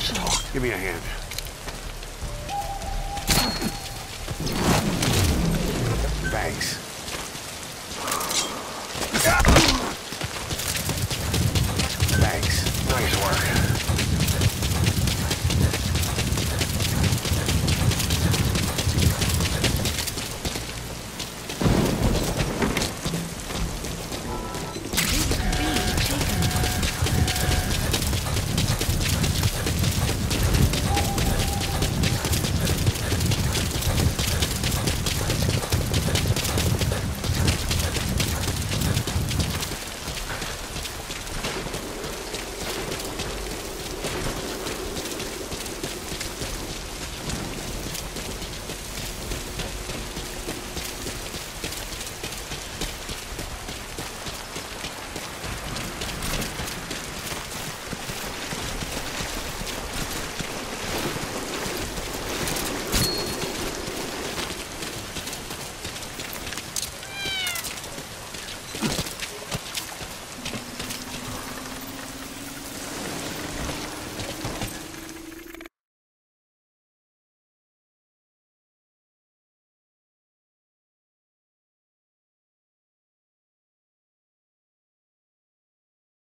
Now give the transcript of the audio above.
Give me a hand.